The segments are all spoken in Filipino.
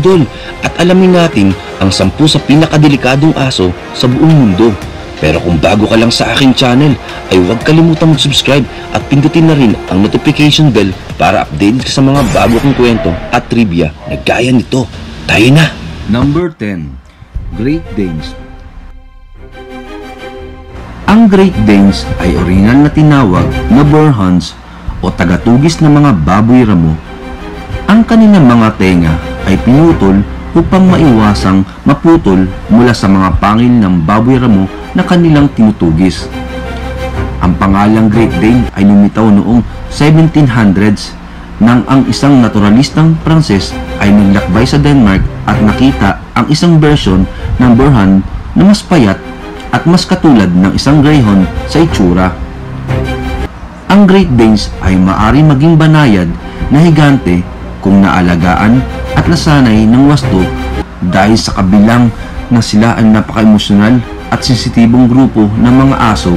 idol at alamin natin ang sampu sa pinakadelikadong aso sa buong mundo. Pero kung bago ka lang sa aking channel ay huwag kalimutang mag-subscribe at pindutin na rin ang notification bell para updated ka sa mga bago kong kwento at trivia na gaya nito. Tayo na! Number 10. Great Danes Ang Great Danes ay original na tinawag na boarhounds o tagatugis ng mga baboy ramo. Ang kanilang mga tenga ay pinutol upang maiwasang maputol mula sa mga pangil ng baboy ramo na kanilang tinutugis. Ang pangalang Great Dane ay lumitaw noong 1700s nang ang isang naturalistang Pranses ay naglakbay sa Denmark at nakita ang isang version ng Burhan na mas payat at mas katulad ng isang greyhound sa itsura. Ang Great Danes ay maari maging banayad na higante kung naalagaan at nasanay ng wasto dahil sa kabilang na sila ay napaka-emosyonal at sensitibong grupo ng mga aso.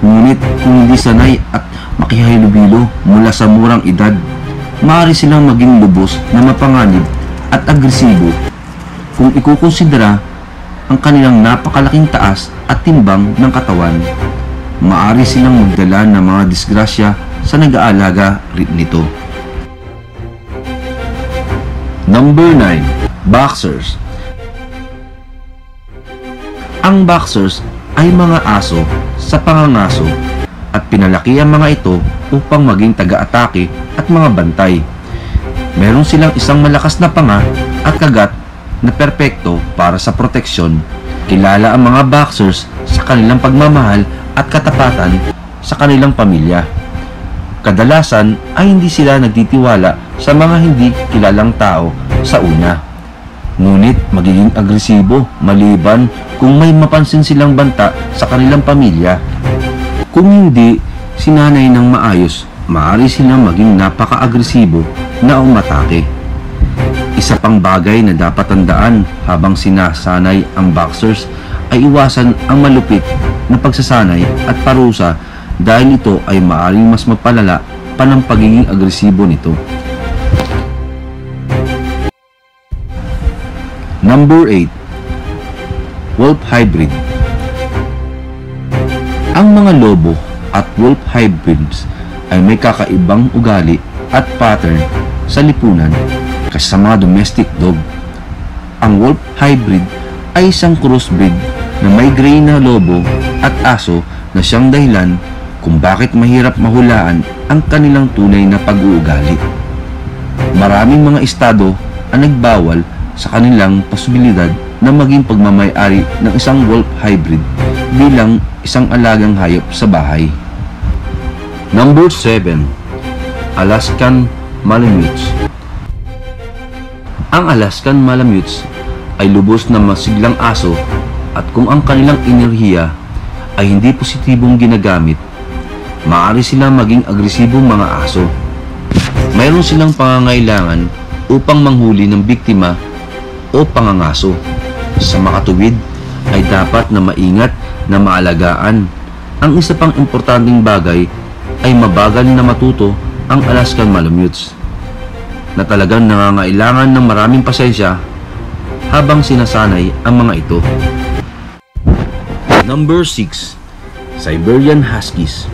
Ngunit kung hindi sanay at makihilubilo mula sa murang edad, maaari silang maging lubos na mapanganib at agresibo kung ikukonsidera ang kanilang napakalaking taas at timbang ng katawan. Maaari silang magdala ng mga disgrasya sa nag-aalaga nito. Number 9. Boxers Ang boxers ay mga aso sa pangangaso at pinalaki ang mga ito upang maging taga-atake at mga bantay. Meron silang isang malakas na panga at kagat na perpekto para sa proteksyon. Kilala ang mga boxers sa kanilang pagmamahal at katapatan sa kanilang pamilya. Kadalasan ay hindi sila nagtitiwala sa mga hindi kilalang tao sa una. Ngunit magiging agresibo maliban kung may mapansin silang banta sa kanilang pamilya. Kung hindi sinanay ng maayos, maaari silang maging napaka-agresibo na umatake. Isa pang bagay na dapat tandaan habang sinasanay ang boxers ay iwasan ang malupit na pagsasanay at parusa dahil ito ay maaaring mas magpalala pa ng pagiging agresibo nito. Number 8 Wolf Hybrid Ang mga lobo at wolf hybrids ay may kakaibang ugali at pattern sa lipunan kasi sa mga domestic dog. Ang wolf hybrid ay isang crossbreed na may gray na lobo at aso na siyang dahilan kung bakit mahirap mahulaan ang kanilang tunay na pag-uugali. Maraming mga estado ang nagbawal sa kanilang posibilidad na maging pagmamayari ng isang wolf hybrid bilang isang alagang hayop sa bahay. Number 7. Alaskan Malamutes Ang Alaskan Malamutes ay lubos na masiglang aso at kung ang kanilang enerhiya ay hindi positibong ginagamit, maaari silang maging agresibong mga aso. Mayroon silang pangangailangan upang manghuli ng biktima o pangangaso. Sa makatuwid ay dapat na maingat na maalagaan. Ang isa pang importanteng bagay ay mabagal na matuto ang Alaskan Malamutes na talagang nangangailangan ng maraming pasensya habang sinasanay ang mga ito. Number 6. Siberian Huskies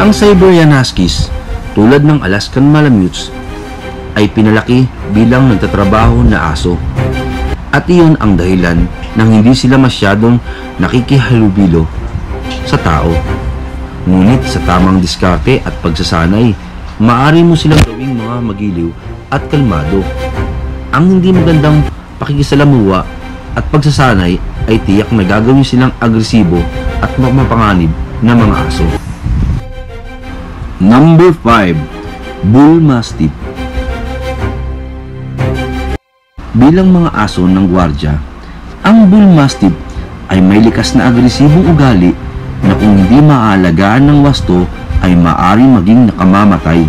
Ang Siberian Huskies, tulad ng Alaskan Malamutes, ay pinalaki bilang nagtatrabaho na aso. At iyon ang dahilan nang hindi sila masyadong nakikihalubilo sa tao. Ngunit sa tamang diskarte at pagsasanay, maaari mo silang gawing mga magiliw at kalmado. Ang hindi magandang pakikisalamuha at pagsasanay ay tiyak na gagawin silang agresibo at mapapanganib na mga aso. Number 5. Bull Mastiff Bilang mga aso ng gwardya, ang Bull Mastiff ay may likas na agresibong ugali na kung hindi maaalagaan ng wasto ay maari maging nakamamatay.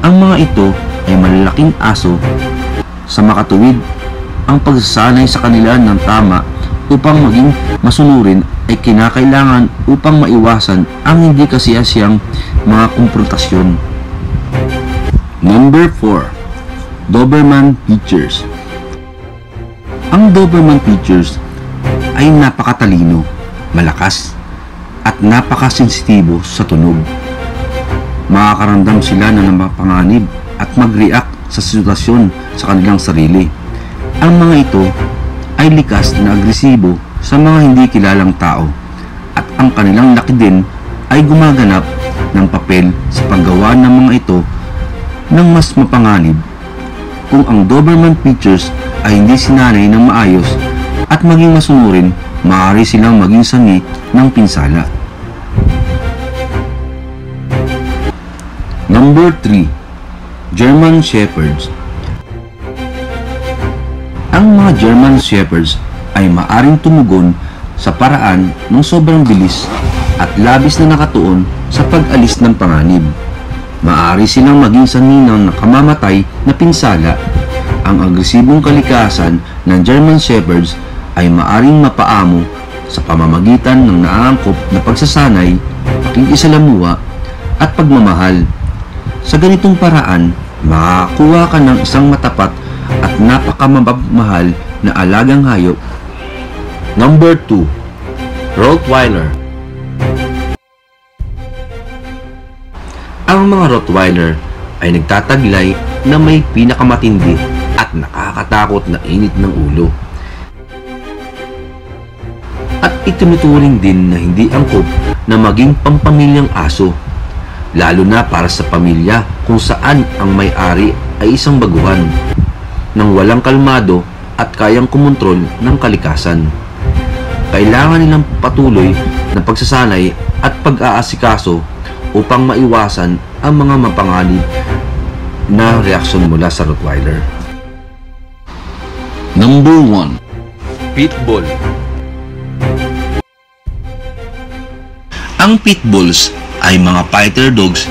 Ang mga ito ay malalaking aso sa makatuwid ang pagsasanay sa kanila ng tama upang maging masunurin ay kinakailangan upang maiwasan ang hindi kasiyasyang mga konfrontasyon. Number 4. Doberman Pictures. Ang Doberman Pictures ay napakatalino, malakas, at napakasensitibo sa tunog. Makakaramdam sila ng mapanganib at mag-react sa sitwasyon sa kanilang sarili. Ang mga ito ay likas na agresibo sa mga hindi kilalang tao at ang kanilang laki din ay gumaganap ng papel sa paggawa ng mga ito ng mas mapanganib kung ang Doberman Pictures ay hindi sinanay ng maayos at maging masunurin, maaari silang maging sangi ng pinsala. Number 3. German Shepherds Ang mga German Shepherds ay maaring tumugon sa paraan ng sobrang bilis at labis na nakatuon sa pag-alis ng panganib. Maaari silang maging sanhi ng nakamamatay na pinsala. Ang agresibong kalikasan ng German Shepherds ay maaring mapaamo sa pamamagitan ng naangkop na pagsasanay, pakikisalamuha at pagmamahal. Sa ganitong paraan, makakakuha ka ng isang matapat at napakamabagmahal na alagang hayop. Number 2. Rottweiler mga Rottweiler ay nagtataglay na may pinakamatindi at nakakatakot na init ng ulo. At itinuturing din na hindi angkop na maging pampamilyang aso, lalo na para sa pamilya kung saan ang may-ari ay isang baguhan, nang walang kalmado at kayang kumontrol ng kalikasan. Kailangan nilang patuloy na pagsasanay at pag-aasikaso upang maiwasan ang mga mapanganib na reaksyon mula sa Rottweiler. Number 1 Pitbull Ang pitbulls ay mga fighter dogs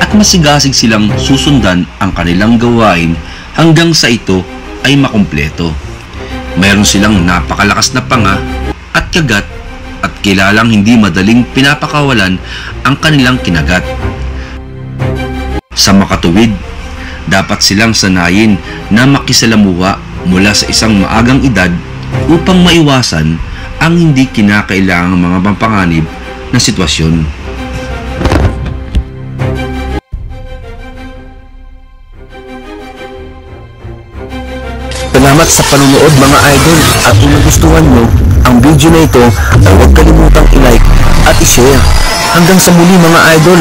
at masigasig silang susundan ang kanilang gawain hanggang sa ito ay makumpleto. Mayroon silang napakalakas na panga at kagat at kilalang hindi madaling pinapakawalan ang kanilang kinagat. Sa makatuwid, dapat silang sanayin na makisalamuha mula sa isang maagang edad upang maiwasan ang hindi kinakailangang mga pampanganib na sitwasyon. Salamat sa panonood mga idol at kung nagustuhan nyo ang video na ito ay huwag kalimutang i-like at i-share. Hanggang sa muli mga idol,